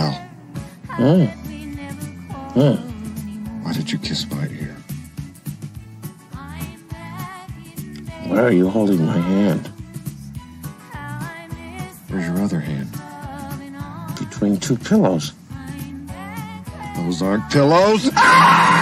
smell. Mm. Mm. Why did you kiss my ear? Why are you holding my hand? Where's your other hand? Between two pillows. Those aren't pillows. Ah!